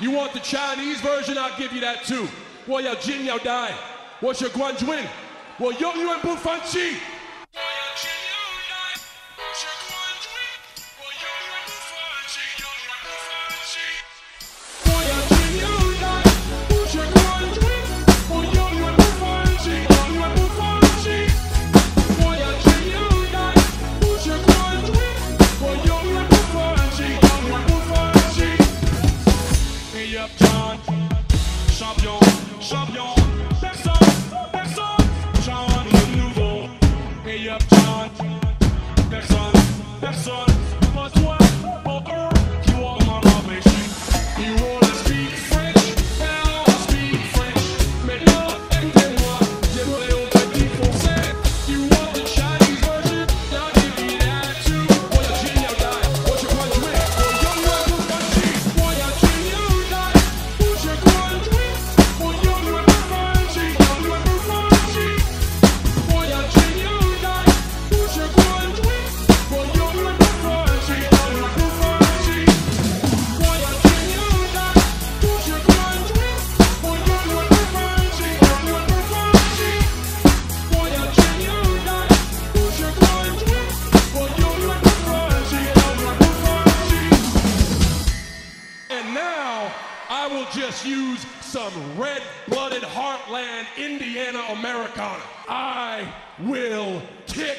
You want the Chinese version? I'll give you that too. Well, your Jin, your Dai. What's your Guan Jun? Well, Yo Yuan Bu champion, champion, personne, personne, chante de nouveau, et y'a personne, personne. I will just use some red blooded heartland Indiana Americana. I will kick